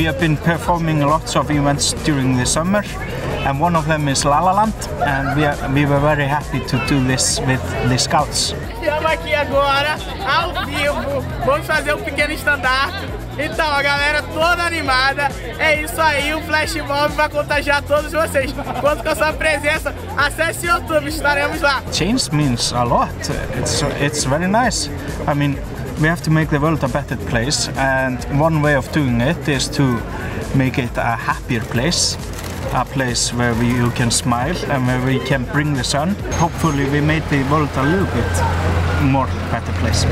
we have been performing lots of events during the summer, and one of them is La La Land, and we, are, we were very happy to do this with the Scouts. Estamos aqui agora, ao vivo, vamos fazer um pequeno estandarte. Então, a galera toda animada, é isso aí, o Flash Mob vai contagiar todos vocês. Conto com a sua presença, acesse o YouTube, estaremos lá. Change means a lot. It's it's very nice. I mean, we have to make the world a better place, and one way of doing it is to make it a happier place. A place where we, you can smile and where we can bring the sun. Hopefully, we made the world a little bit more better place.